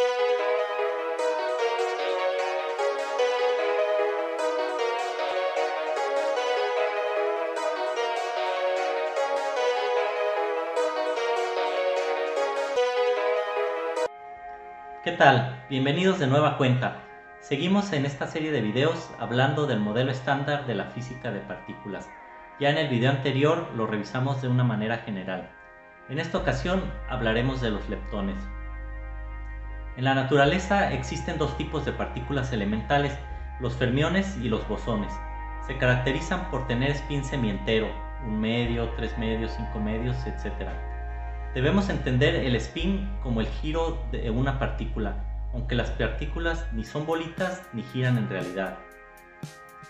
¿Qué tal? Bienvenidos de nueva cuenta. Seguimos en esta serie de videos hablando del modelo estándar de la física de partículas. Ya en el video anterior lo revisamos de una manera general. En esta ocasión hablaremos de los leptones. En la naturaleza existen dos tipos de partículas elementales, los fermiones y los bosones. Se caracterizan por tener spin semientero, un medio, tres medios, cinco medios, etc. Debemos entender el spin como el giro de una partícula, aunque las partículas ni son bolitas ni giran en realidad.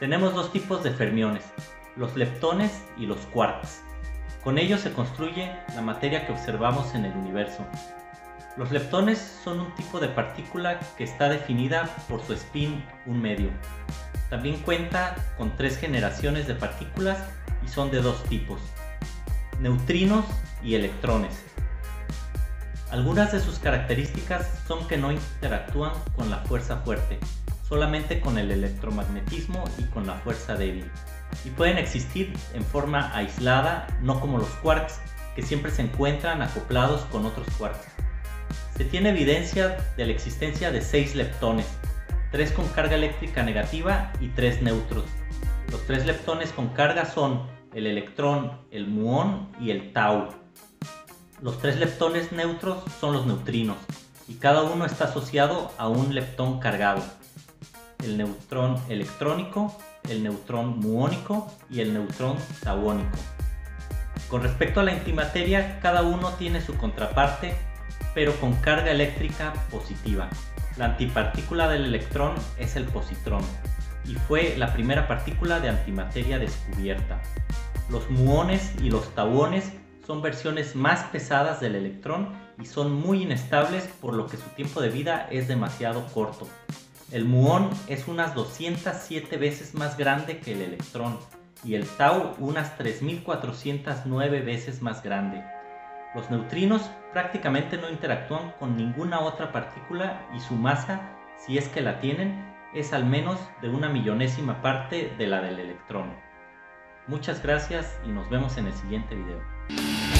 Tenemos dos tipos de fermiones, los leptones y los quarks. Con ellos se construye la materia que observamos en el universo. Los leptones son un tipo de partícula que está definida por su spin un medio. También cuenta con tres generaciones de partículas y son de dos tipos, neutrinos y electrones. Algunas de sus características son que no interactúan con la fuerza fuerte, solamente con el electromagnetismo y con la fuerza débil. Y pueden existir en forma aislada, no como los quarks, que siempre se encuentran acoplados con otros quarks. Se tiene evidencia de la existencia de 6 leptones, 3 con carga eléctrica negativa y 3 neutros. Los 3 leptones con carga son el electrón, el muón y el tau. Los tres leptones neutros son los neutrinos y cada uno está asociado a un leptón cargado. El neutrón electrónico, el neutrón muónico y el neutrón tauónico. Con respecto a la antimateria, cada uno tiene su contraparte, pero con carga eléctrica positiva. La antipartícula del electrón es el positrón y fue la primera partícula de antimateria descubierta. Los muones y los tauones son versiones más pesadas del electrón y son muy inestables por lo que su tiempo de vida es demasiado corto. El muón es unas 207 veces más grande que el electrón y el tau unas 3409 veces más grande. Los neutrinos prácticamente no interactúan con ninguna otra partícula y su masa, si es que la tienen, es al menos de una millonésima parte de la del electrón. Muchas gracias y nos vemos en el siguiente video.